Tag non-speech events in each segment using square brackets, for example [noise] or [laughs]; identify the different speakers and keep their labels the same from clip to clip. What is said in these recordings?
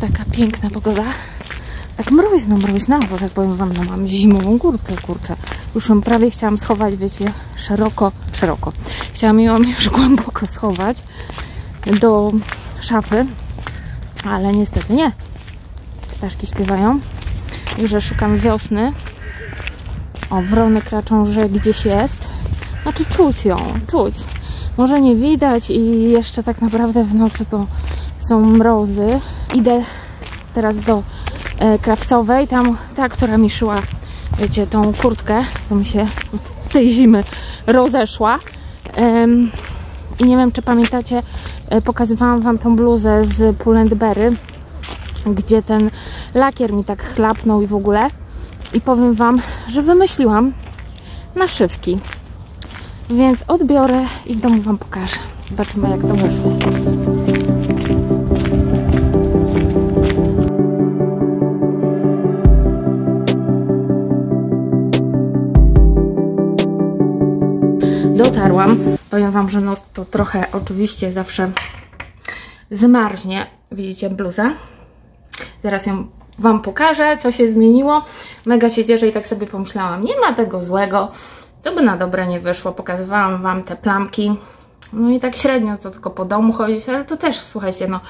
Speaker 1: Taka piękna pogoda. Tak mroźno, mroźno, bo tak powiem Wam, no mam zimową kurtkę, kurczę. Już ją prawie chciałam schować, wiecie, szeroko, szeroko. Chciałam ją [laughs] już głęboko schować do szafy, ale niestety nie. Ptaszki śpiewają, że szukam wiosny. O, wrony kraczą, że gdzieś jest. Znaczy czuć ją, czuć. Może nie widać i jeszcze tak naprawdę w nocy to są mrozy. Idę teraz do e, krawcowej, tam ta, która mi szyła, wiecie, tą kurtkę, co mi się tej zimy rozeszła. I nie wiem, czy pamiętacie, e, pokazywałam Wam tą bluzę z Pull&Bery, gdzie ten lakier mi tak chlapnął i w ogóle. I powiem Wam, że wymyśliłam naszywki. Więc odbiorę i w domu Wam pokażę. Zobaczymy, jak to wyszło. Dotarłam. Powiem Wam, że no to trochę oczywiście zawsze zmarznie. Widzicie bluzę? Zaraz ją Wam pokażę, co się zmieniło. Mega się cieszę i tak sobie pomyślałam, nie ma tego złego, co by na dobre nie wyszło. Pokazywałam Wam te plamki. No i tak średnio, co tylko po domu chodzić, ale to też, słuchajcie, no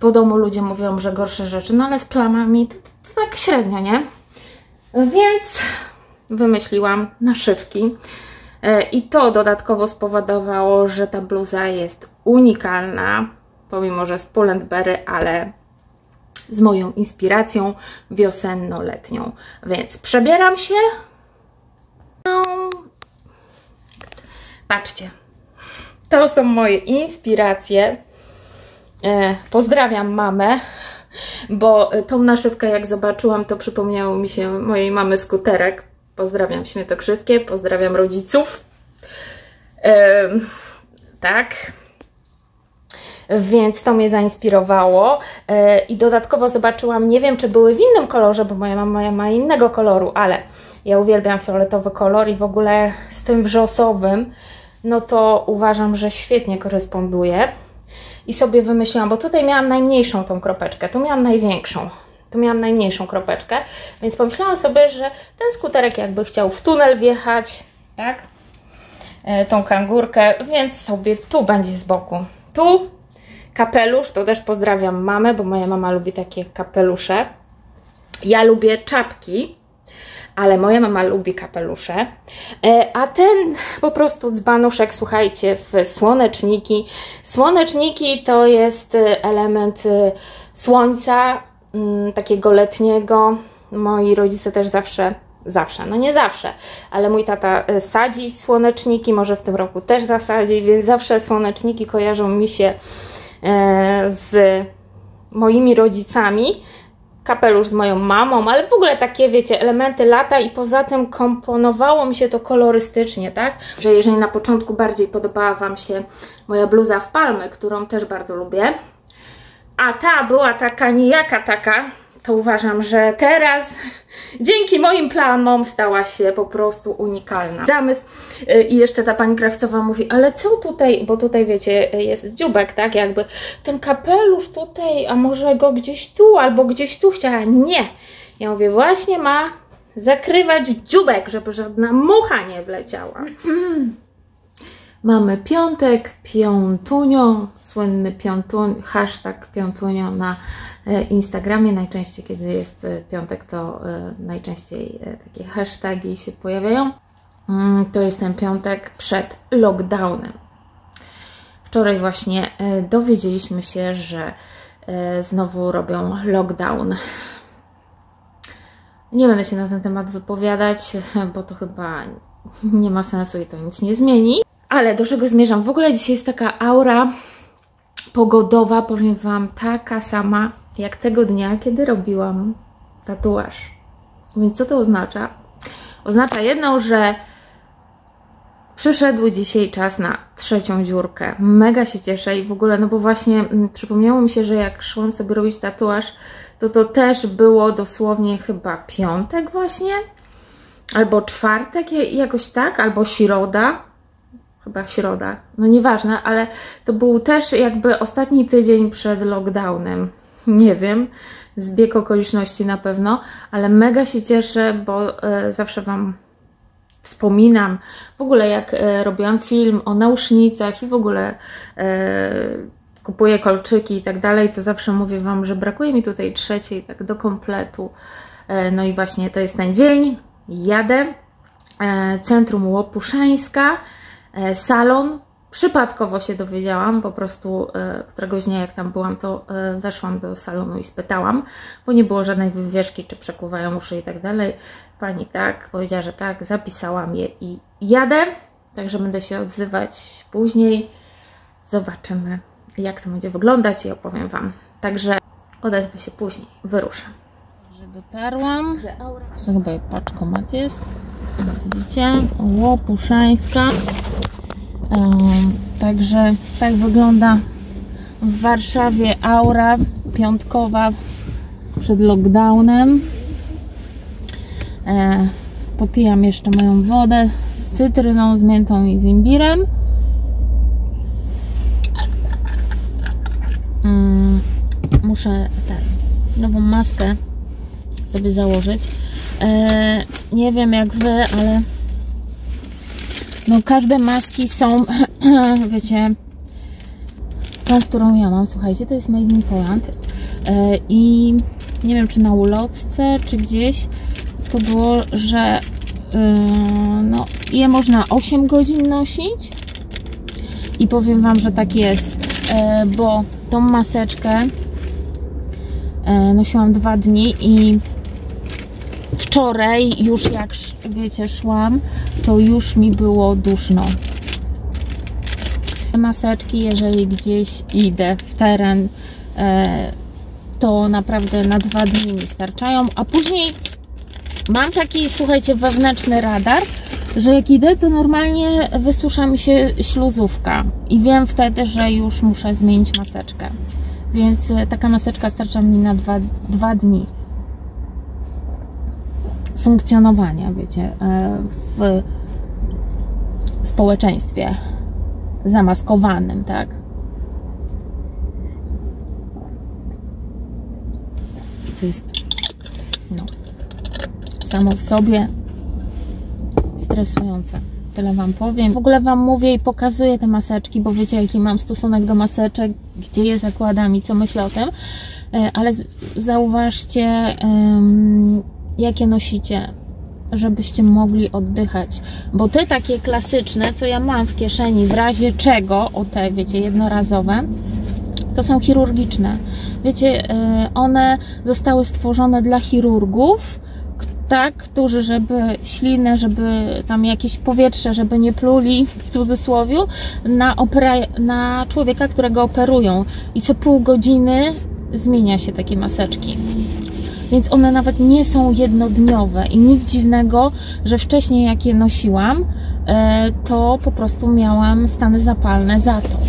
Speaker 1: po domu ludzie mówią, że gorsze rzeczy, no ale z plamami to, to, to tak średnio, nie? Więc wymyśliłam naszywki. I to dodatkowo spowodowało, że ta bluza jest unikalna, pomimo że z Pull&Bery, ale z moją inspiracją wiosenno-letnią. Więc przebieram się. Patrzcie, to są moje inspiracje. Pozdrawiam mamę, bo tą naszywkę jak zobaczyłam, to przypomniało mi się mojej mamy skuterek. Pozdrawiam świętokrzyskie, pozdrawiam rodziców. tak, więc to mnie zainspirowało. I dodatkowo zobaczyłam, nie wiem czy były w innym kolorze, bo moja mama ma innego koloru, ale ja uwielbiam fioletowy kolor i w ogóle z tym wrzosowym, no to uważam, że świetnie koresponduje. I sobie wymyśliłam, bo tutaj miałam najmniejszą tą kropeczkę, tu miałam największą, tu miałam najmniejszą kropeczkę, więc pomyślałam sobie, że ten skuterek jakby chciał w tunel wjechać, tak, tą kangurkę, więc sobie tu będzie z boku, tu kapelusz, to też pozdrawiam mamę, bo moja mama lubi takie kapelusze. Ja lubię czapki, ale moja mama lubi kapelusze. A ten po prostu dzbanuszek, słuchajcie, w słoneczniki. Słoneczniki to jest element słońca, takiego letniego. Moi rodzice też zawsze zawsze, no nie zawsze, ale mój tata sadzi słoneczniki, może w tym roku też zasadzi, więc zawsze słoneczniki kojarzą mi się z moimi rodzicami, kapelusz z moją mamą, ale w ogóle takie, wiecie, elementy lata i poza tym komponowało mi się to kolorystycznie, tak? Że jeżeli na początku bardziej podobała Wam się moja bluza w palmy, którą też bardzo lubię, a ta była taka nijaka taka, to uważam, że teraz dzięki moim planom stała się po prostu unikalna. Zamysł i jeszcze ta pani krawcowa mówi, ale co tutaj, bo tutaj wiecie, jest dziubek, tak, jakby ten kapelusz tutaj, a może go gdzieś tu, albo gdzieś tu chciała, nie. Ja mówię, właśnie ma zakrywać dziubek, żeby żadna mucha nie wleciała. Mamy piątek, piątunio, słynny piątun, hashtag piątunio na Instagramie. Najczęściej, kiedy jest piątek, to najczęściej takie hasztagi się pojawiają. To jest ten piątek przed lockdownem. Wczoraj właśnie dowiedzieliśmy się, że znowu robią lockdown. Nie będę się na ten temat wypowiadać, bo to chyba nie ma sensu i to nic nie zmieni. Ale do czego zmierzam? W ogóle dzisiaj jest taka aura pogodowa, powiem Wam, taka sama jak tego dnia, kiedy robiłam tatuaż. Więc co to oznacza? Oznacza jedną, że przyszedł dzisiaj czas na trzecią dziurkę. Mega się cieszę i w ogóle, no bo właśnie mm, przypomniało mi się, że jak szłam sobie robić tatuaż, to to też było dosłownie chyba piątek właśnie, albo czwartek, jakoś tak, albo środa, chyba środa, no nieważne, ale to był też jakby ostatni tydzień przed lockdownem. nie wiem, zbieg okoliczności na pewno, ale mega się cieszę, bo e, zawsze Wam wspominam w ogóle jak e, robiłam film o nausznicach i w ogóle e, kupuję kolczyki i tak dalej, to zawsze mówię Wam, że brakuje mi tutaj trzeciej tak do kompletu. No i właśnie to jest ten dzień, jadę, Centrum Łopuszańska, salon, Przypadkowo się dowiedziałam, po prostu e, któregoś dnia jak tam byłam, to e, weszłam do salonu i spytałam, bo nie było żadnej wywieszki, czy przekuwają uszy i tak dalej. Pani tak, powiedziała, że tak, zapisałam je i jadę, także będę się odzywać później. Zobaczymy, jak to będzie wyglądać i opowiem Wam. Także odezwę się później, wyruszam. Że dotarłam, że chyba paczkomat jest, widzicie, Łopuszańska. Także tak wygląda w Warszawie aura piątkowa przed lockdownem. E, popijam jeszcze moją wodę z cytryną, z miętą i z imbirem. Mm, muszę tak, nową maskę sobie założyć. E, nie wiem jak wy, ale no każde maski są, [clears throat] wiecie, tą, którą ja mam, słuchajcie, to jest Made in Poland. E, i nie wiem, czy na ulotce, czy gdzieś to było, że e, no, je można 8 godzin nosić. I powiem Wam, że tak jest, e, bo tą maseczkę nosiłam dwa dni i wczoraj już jak wiecie szłam, to już mi było duszno. Maseczki, jeżeli gdzieś idę w teren, e, to naprawdę na dwa dni mi starczają, a później mam taki, słuchajcie, wewnętrzny radar, że jak idę, to normalnie wysusza mi się śluzówka i wiem wtedy, że już muszę zmienić maseczkę. Więc e, taka maseczka starcza mi na dwa, dwa dni funkcjonowania, wiecie, e, w społeczeństwie zamaskowanym, tak? Co jest, no, samo w sobie stresujące. Tyle Wam powiem. W ogóle Wam mówię i pokazuję te maseczki, bo wiecie, jaki mam stosunek do maseczek, gdzie je zakładam i co myślę o tym. E, ale zauważcie, jakie nosicie, żebyście mogli oddychać. Bo te takie klasyczne, co ja mam w kieszeni, w razie czego, o te, wiecie, jednorazowe, to są chirurgiczne. Wiecie, e, one zostały stworzone dla chirurgów, tak, którzy, żeby ślinę, żeby tam jakieś powietrze, żeby nie pluli w cudzysłowie, na, na człowieka, którego operują. I co pół godziny zmienia się takie maseczki więc one nawet nie są jednodniowe i nic dziwnego, że wcześniej jak je nosiłam, e, to po prostu miałam stany zapalne zatok.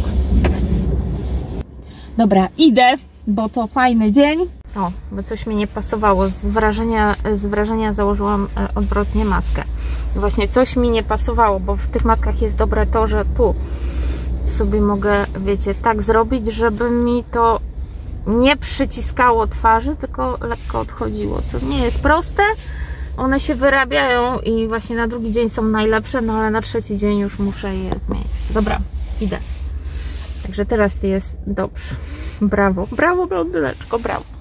Speaker 1: Dobra, idę, bo to fajny dzień. O, bo coś mi nie pasowało. Z wrażenia, z wrażenia założyłam e, odwrotnie maskę. Właśnie coś mi nie pasowało, bo w tych maskach jest dobre to, że tu sobie mogę, wiecie, tak zrobić, żeby mi to nie przyciskało twarzy, tylko lekko odchodziło, co nie jest proste. One się wyrabiają i właśnie na drugi dzień są najlepsze, no ale na trzeci dzień już muszę je zmienić. Dobra, idę. Także teraz jest dobrze. Brawo, brawo, blondyneczko, brawo.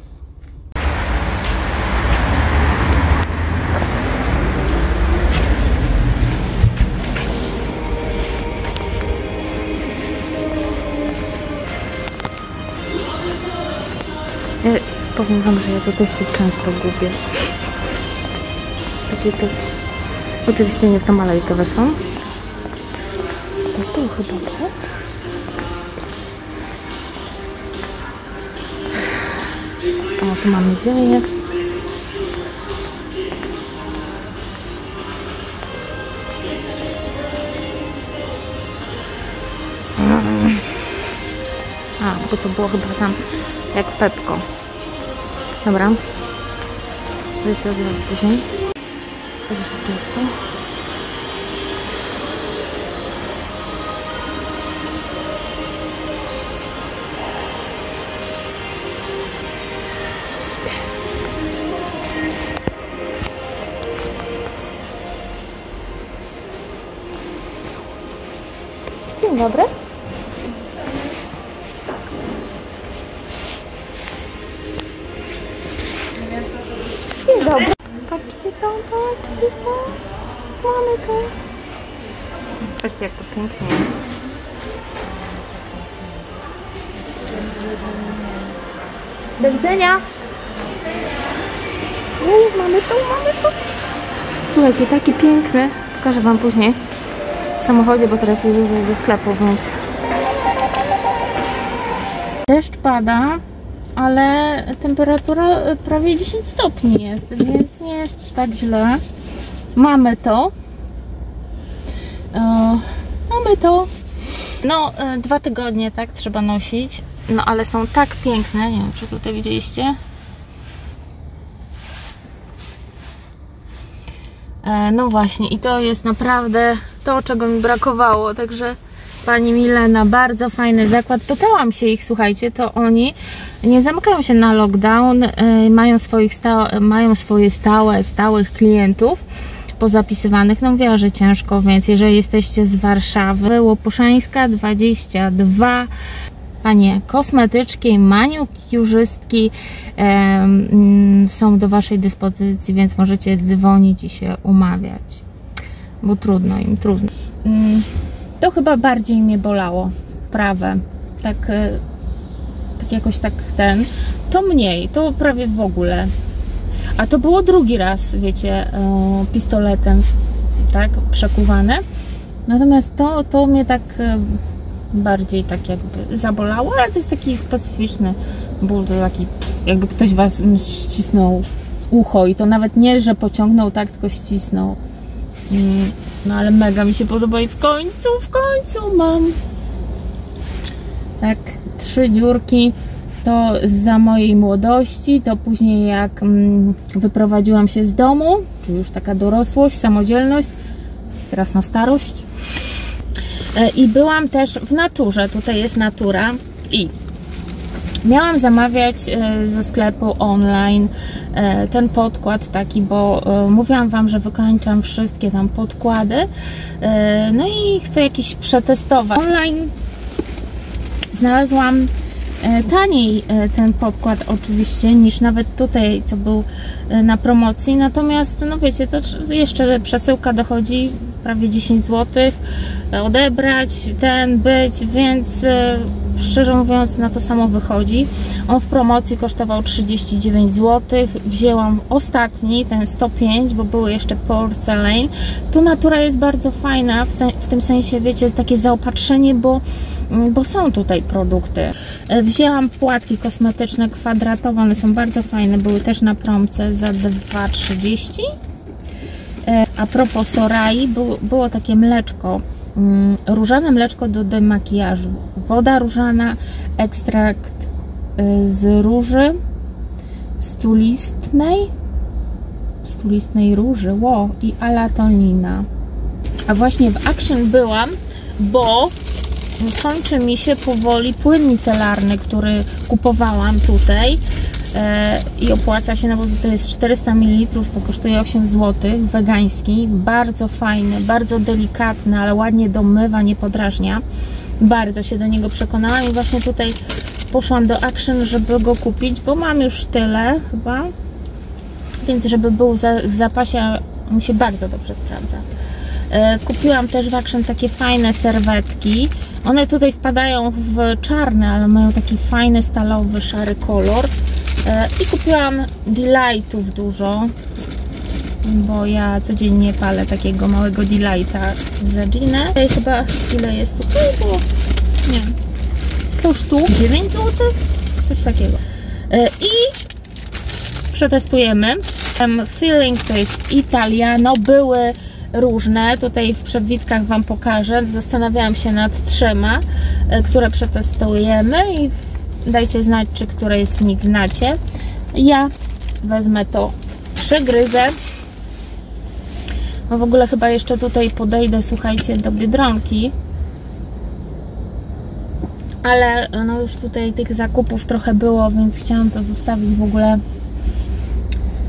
Speaker 1: Powiem Wam, że ja to się często gubię. Takie to... Oczywiście nie w tą alejkę weszłam. To tu chyba, tak? O, tu mamy ziemię. A, bo to było chyba tam jak Pepko. Dobra. Jest odwrót później. Także to jest to. Pięknie jest. Do widzenia. Uuu, mamy to, mamy to. Słuchajcie, taki piękny. Pokażę Wam później w samochodzie, bo teraz jedziemy do sklepu, więc... Deszcz pada, ale temperatura prawie 10 stopni jest, więc nie jest tak źle. Mamy to. E, mamy to. No, e, dwa tygodnie, tak, trzeba nosić. No, ale są tak piękne. Nie wiem, czy tutaj widzieliście. E, no właśnie, i to jest naprawdę to, czego mi brakowało. Także pani Milena, bardzo fajny zakład. Pytałam się ich, słuchajcie, to oni nie zamykają się na lockdown, e, mają, swoich sta mają swoje stałe, stałych klientów pozapisywanych. No mówiła, że ciężko, więc jeżeli jesteście z Warszawy, Łopuszańska 22, Panie kosmetyczki, maniukiurzystki e, są do Waszej dyspozycji, więc możecie dzwonić i się umawiać, bo trudno im, trudno. Mm, to chyba bardziej mnie bolało, prawe, tak, e, tak jakoś tak ten, to mniej, to prawie w ogóle. A to było drugi raz, wiecie, pistoletem, tak, przekuwane. Natomiast to, to mnie tak e, bardziej tak jakby zabolało, ale to jest taki specyficzny ból, to taki jakby ktoś was ścisnął ucho i to nawet nie, że pociągnął tak, tylko ścisnął. Mm, no ale mega mi się podoba i w końcu, w końcu mam tak trzy dziurki to za mojej młodości, to później jak mm, wyprowadziłam się z domu, tu już taka dorosłość, samodzielność, teraz na starość, E, i byłam też w naturze, tutaj jest natura i miałam zamawiać e, ze sklepu online e, ten podkład taki, bo mówiłam Wam, że wykończam wszystkie tam podkłady no i chcę jakiś przetestować. Online znalazłam taniej ten podkład oczywiście niż nawet tutaj co był na promocji. Natomiast no wiecie to jeszcze przesyłka dochodzi prawie 10 zł odebrać, ten być, więc e, szczerze mówiąc na to samo wychodzi. On w promocji kosztował 39 zł. Wzięłam ostatni, ten 105, bo były jeszcze porcelain. Tu natura jest bardzo fajna, w, w tym sensie wiecie, takie zaopatrzenie, bo, mm, bo są tutaj produkty. E, wzięłam płatki kosmetyczne kwadratowe, one są bardzo fajne, były też na promce za 2,30 E, a propos Sorai, było takie mleczko, mm, różane mleczko do demakijażu. Woda różana, ekstrakt e, z róży stulistnej, stulistnej róży, ło, i alatonina. A właśnie w Action byłam, bo kończy mi się powoli płyn micelarny, który kupowałam tutaj E, i opłaca się, no bo to jest 400 ml, to kosztuje 8 zł, wegański, bardzo fajny, bardzo delikatny, ale ładnie domywa, nie podrażnia. Bardzo się do niego przekonałam i właśnie tutaj poszłam do Action, żeby go kupić, bo mam już tyle chyba, więc żeby był w zapasie, on się bardzo dobrze sprawdza. E, kupiłam też w Action takie fajne serwetki. One tutaj wpadają w czarne, ale mają taki fajny stalowy, szary kolor. E, I kupiłam delightów dużo, bo ja codziennie palę takiego małego delighta za Ginę. Tutaj chyba ile jest? Bo nie wiem, 100 sztuk, 9 zł, coś takiego. E, I przetestujemy. Feeling to jest Italiano, były różne. Tutaj w przewitkach Wam pokażę. Zastanawiałam się nad trzema, e, które przetestujemy i Dajcie znać, czy której z nich znacie. Ja wezmę to, przegryzę. No w ogóle chyba jeszcze tutaj podejdę, słuchajcie, do Biedronki. Ale no już tutaj tych zakupów trochę było, więc chciałam to zostawić w ogóle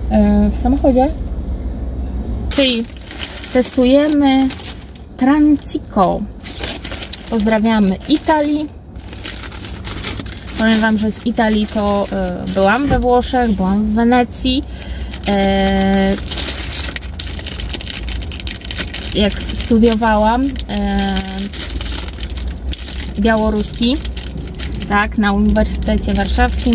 Speaker 1: e, w samochodzie. Czyli testujemy Trancico. Pozdrawiamy Italii. Powiem Wam, że z Italii to y, byłam we Włoszech, byłam w Wenecji. E, jak studiowałam e, białoruski, tak, na Uniwersytecie Warszawskim,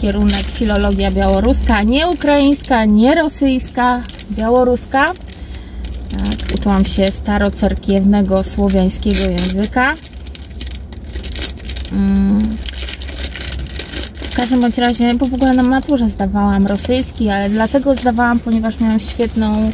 Speaker 1: kierunek filologia białoruska, nie ukraińska, nie rosyjska, białoruska. Tak, uczyłam się starocerkiewnego słowiańskiego języka. Mm. Każdym bądź razie, bo w ogóle na maturze zdawałam rosyjski, ale dlatego zdawałam, ponieważ miałam świetną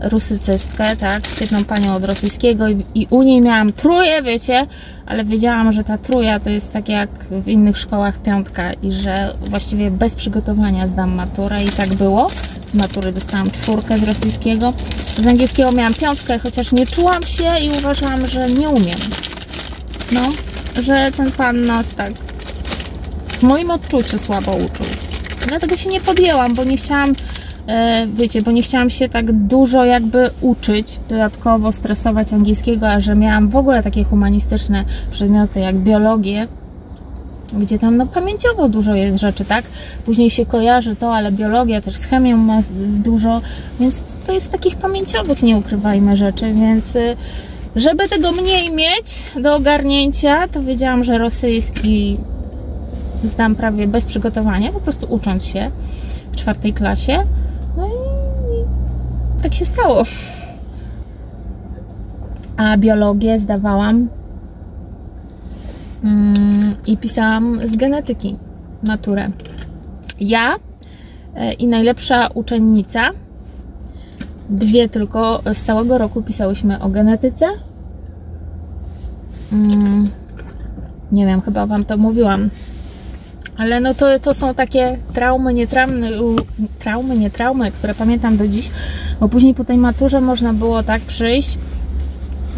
Speaker 1: rusycystkę, tak, świetną panią od rosyjskiego i, i u niej miałam tróję, wiecie, ale wiedziałam, że ta trója to jest tak jak w innych szkołach piątka i że właściwie bez przygotowania zdam maturę i tak było. Z matury dostałam czwórkę z rosyjskiego. Z angielskiego miałam piątkę, chociaż nie czułam się i uważałam, że nie umiem. No, że ten pan nas tak w moim odczuciu słabo uczył. Dlatego się nie podjęłam, bo nie chciałam E, wiecie, bo nie chciałam się tak dużo jakby uczyć, dodatkowo stresować angielskiego, a że miałam w ogóle takie humanistyczne przedmioty jak biologię, gdzie tam no pamięciowo dużo jest rzeczy, tak? Później się kojarzy to, ale biologia też z chemią ma dużo, więc to jest takich pamięciowych, nie ukrywajmy rzeczy, więc y, żeby tego mniej mieć do ogarnięcia, to wiedziałam, że rosyjski zdam prawie bez przygotowania, po prostu ucząc się w czwartej klasie. No i tak się stało. A biologię zdawałam mm, i pisałam z genetyki maturę. Ja e, i najlepsza uczennica, dwie tylko z całego roku pisałyśmy o genetyce. Mm, nie wiem, chyba Wam to mówiłam ale no to, to są takie traumy, nie traumy, traumy, nie traumy, które pamiętam do dziś, bo później po tej maturze można było tak przyjść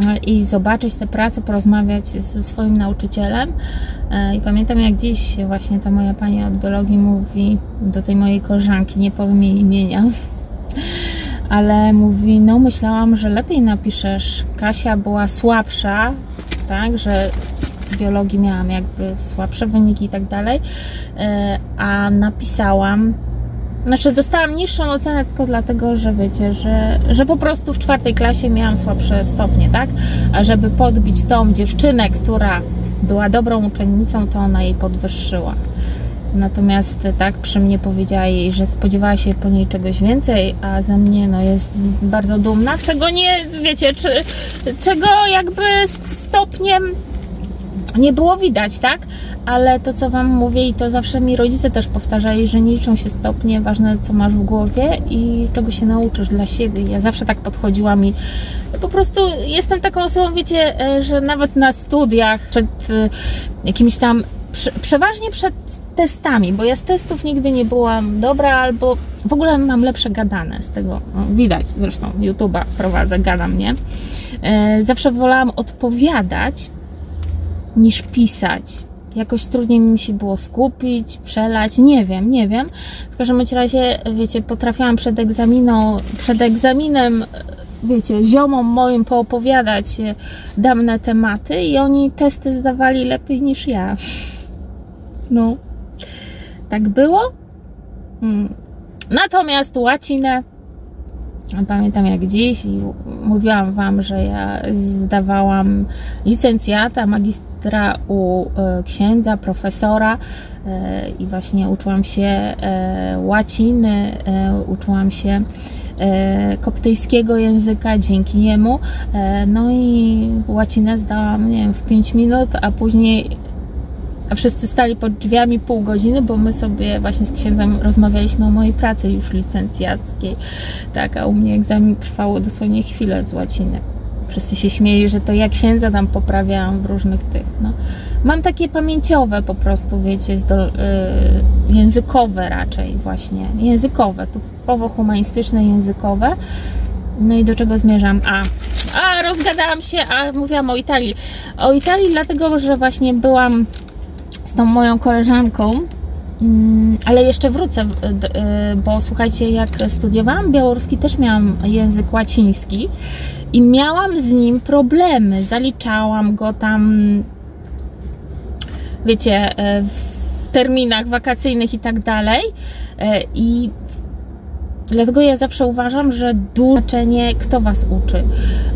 Speaker 1: e, i zobaczyć te prace, porozmawiać ze swoim nauczycielem. E, I pamiętam jak dziś właśnie ta moja pani od biologii mówi do tej mojej koleżanki, nie powiem jej imienia, [laughs] ale mówi, no myślałam, że lepiej napiszesz. Kasia była słabsza, tak, że z biologii miałam jakby słabsze wyniki i tak dalej, e, a napisałam znaczy dostałam niższą ocenę tylko dlatego, że wiecie, że, że po prostu w czwartej klasie miałam słabsze stopnie, tak? A żeby podbić tą dziewczynę, która była dobrą uczennicą, to ona jej podwyższyła. Natomiast tak przy mnie powiedziała jej, że spodziewała się po niej czegoś więcej, a za mnie no, jest bardzo dumna, czego nie, wiecie, czy, czego jakby stopniem nie było widać, tak? Ale to, co Wam mówię, i to zawsze mi rodzice też powtarzali, że nie liczą się stopnie, ważne, co masz w głowie i czego się nauczysz dla siebie. Ja zawsze tak podchodziłam i po prostu jestem taką osobą, wiecie, e, że nawet na studiach, przed e, jakimiś tam, przeważnie przed testami, bo ja z testów nigdy nie byłam dobra, albo w ogóle mam lepsze gadane z tego. No, widać zresztą, YouTube'a prowadzę, gadam, nie? E, zawsze wolałam odpowiadać niż pisać. Jakoś trudniej mi się było skupić, przelać, nie wiem, nie wiem. W każdym razie, wiecie, potrafiłam przed egzaminą, przed egzaminem, wiecie, ziomom moim poopowiadać dawne tematy i oni testy zdawali lepiej niż ja. No, tak było. Hmm. Natomiast łacinę Pamiętam jak dziś i mówiłam Wam, że ja zdawałam licencjata, magistra u e, księdza, profesora e, i właśnie uczyłam się e, łaciny, uczyłam się koptyjskiego języka dzięki niemu. No i łacinę zdałam, nie wiem, w 5 minut, a później a wszyscy stali pod drzwiami pół godziny, bo my sobie właśnie z księdzem rozmawialiśmy o mojej pracy już licencjackiej, tak, a u mnie egzamin trwało dosłownie chwilę z łaciny. Wszyscy się śmieli, że to ja księdza tam poprawiałam w różnych tych, no. Mam takie pamięciowe po prostu, wiecie, zdol, yy, językowe raczej właśnie, językowe, typowo humanistyczne, językowe. No i do czego zmierzam? A, a rozgadałam się, a mówiłam o Italii. O Italii dlatego, że właśnie byłam z tą moją koleżanką ale jeszcze wrócę, bo słuchajcie, jak studiowałam białoruski, też miałam język łaciński i miałam z nim problemy. Zaliczałam go tam, wiecie, w terminach wakacyjnych i tak dalej. I Dlatego ja zawsze uważam, że duże znaczenie kto was uczy.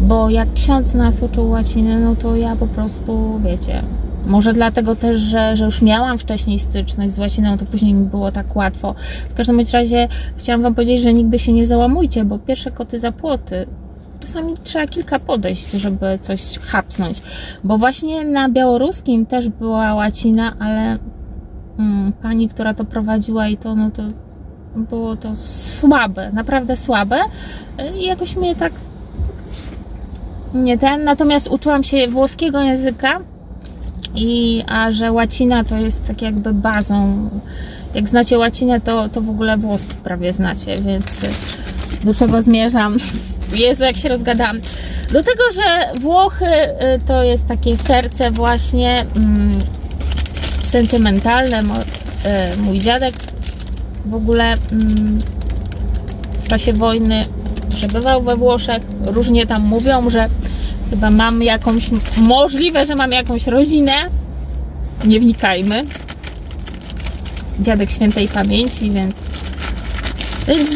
Speaker 1: Bo jak ksiądz nas uczył łaciny, no to ja po prostu, wiecie, może dlatego też, że, że już miałam wcześniej styczność z łaciną, to później mi było tak łatwo. W każdym razie chciałam Wam powiedzieć, że nigdy się nie załamujcie, bo pierwsze koty za płoty. Czasami trzeba kilka podejść, żeby coś hapsnąć. Bo właśnie na białoruskim też była łacina, ale mm, pani, która to prowadziła i to, no to było to słabe, naprawdę słabe i jakoś mnie tak nie ten, natomiast uczyłam się włoskiego języka i a że łacina to jest tak jakby bazą. Jak znacie łacinę to, to w ogóle włoski prawie znacie, więc do czego zmierzam? [laughs] Jezu jak się rozgadam do tego, że Włochy y, to jest takie serce właśnie mm, sentymentalne. Y, mój dziadek w ogóle mm, w czasie wojny przebywał we Włoszech. Różnie tam mówią, że chyba mam jakąś, możliwe, że mam jakąś rodzinę. Nie wnikajmy. Dziadek świętej pamięci, więc, więc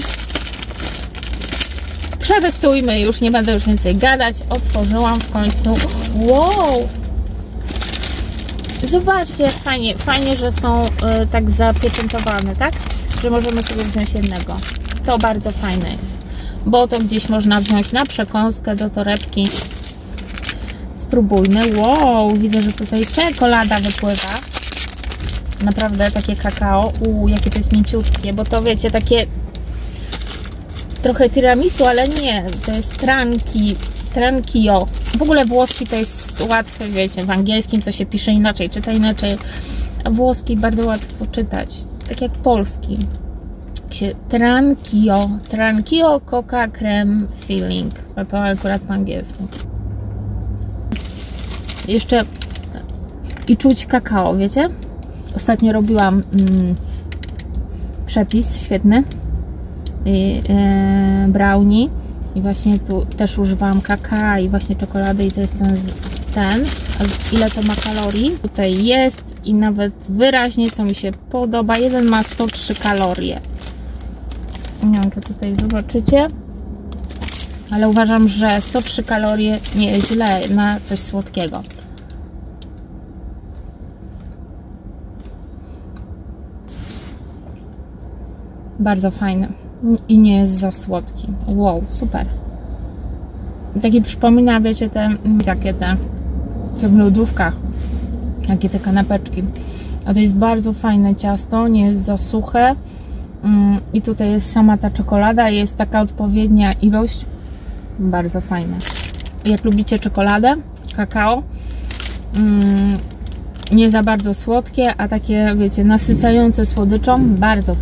Speaker 1: przetestujmy, już nie będę już więcej gadać. Otworzyłam w końcu. Wow! Zobaczcie, fajnie, fajnie, że są y, tak zapieczętowane, tak? że możemy sobie wziąć jednego. To bardzo fajne jest, bo to gdzieś można wziąć na przekąskę do torebki. Spróbujmy. Wow, widzę, że tutaj czekolada wypływa. Naprawdę takie kakao. Uuu, jakie to jest mięciutkie, bo to wiecie, takie trochę tiramisu, ale nie, to jest tranki, trankio. W ogóle włoski to jest łatwe, wiecie, w angielskim to się pisze inaczej, czyta inaczej, a włoski bardzo łatwo czytać tak jak polski. Trankio, Trankio Coca Creme Filling. A to akurat po angielsku. Jeszcze i czuć kakao, wiecie? Ostatnio robiłam mm, przepis świetny i, e, brownie i właśnie tu też używałam kakao i właśnie czekolady i to jest ten, ten ile to ma kalorii tutaj jest i nawet wyraźnie, co mi się podoba. Jeden ma 103 kalorie. Nie wiem, czy tutaj zobaczycie. Ale uważam, że 103 kalorie nie jest źle na coś słodkiego. Bardzo fajny. I nie jest za słodki. Wow, super. Taki przypomina, wiecie, te takie te, w lodówkach jakie te kanapeczki. A to jest bardzo fajne ciasto, nie jest za suche. Mm, I tutaj jest sama ta czekolada, jest taka odpowiednia ilość. Bardzo fajne. Jak lubicie czekoladę, kakao, mm, nie za bardzo słodkie, a takie, wiecie, nasycające słodyczą, bardzo.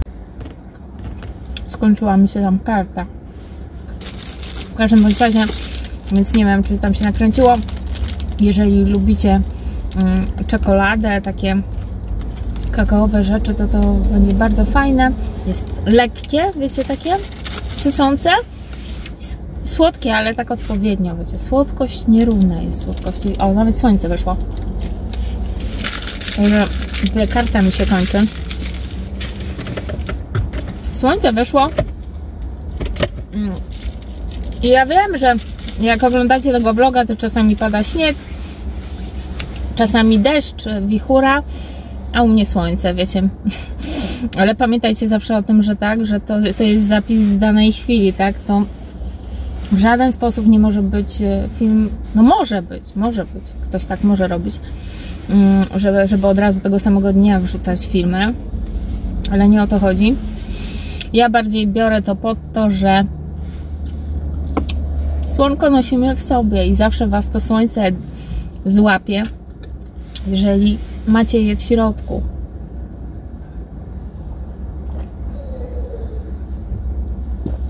Speaker 1: Skończyła mi się tam karta. W każdym razie, więc nie wiem, czy tam się nakręciło. Jeżeli lubicie Mm, czekoladę, takie kakaowe rzeczy, to to będzie bardzo fajne. Jest lekkie, wiecie, takie sycące. Słodkie, ale tak odpowiednio, wiecie. Słodkość nierówna jest słodkości. O, nawet słońce wyszło. Także karta mi się kończy. Słońce wyszło. Mm. I ja wiem, że jak oglądacie tego vloga, to czasami pada śnieg, czasami deszcz, wichura, a u mnie słońce, wiecie. [laughs] Ale pamiętajcie zawsze o tym, że tak, że to, to jest zapis z danej chwili, tak? To w żaden sposób nie może być e, film, no może być, może być, ktoś tak może robić, mm, żeby, żeby od razu tego samego dnia wrzucać filmy, ale nie o to chodzi. Ja bardziej biorę to pod to, że słonko nosimy w sobie i zawsze Was to słońce złapie jeżeli macie je w środku.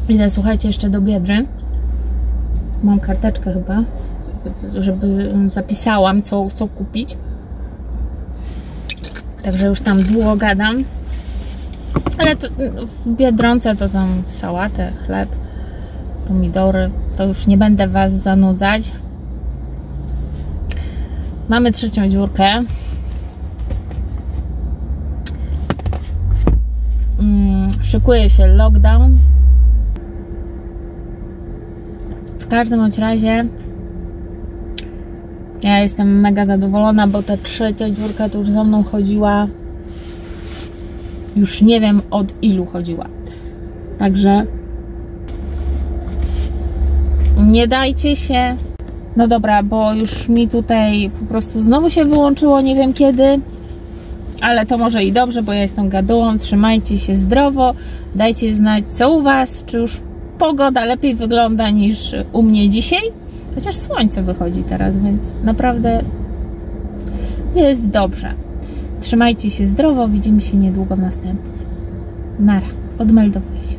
Speaker 1: Idę, słuchajcie, jeszcze do Biedry. Mam karteczkę chyba, żeby zapisałam, co, co kupić. Także już tam długo gadam. Ale to, w Biedronce to tam sałatę, chleb, pomidory. To już nie będę Was zanudzać. Mamy trzecią dziurkę. Mm, szykuje się lockdown. W każdym bądź razie ja jestem mega zadowolona, bo ta trzecia dziurka to już za mną chodziła. Już nie wiem od ilu chodziła. Także nie dajcie się. No dobra, bo już mi tutaj po prostu znowu się wyłączyło, nie wiem kiedy. Ale to może i dobrze, bo ja jestem gadułą. Trzymajcie się zdrowo. Dajcie znać, co u Was. Czy już pogoda lepiej wygląda niż u mnie dzisiaj? Chociaż słońce wychodzi teraz, więc naprawdę jest dobrze. Trzymajcie się zdrowo. Widzimy się niedługo w następnym. Nara. Odmeldowuję się.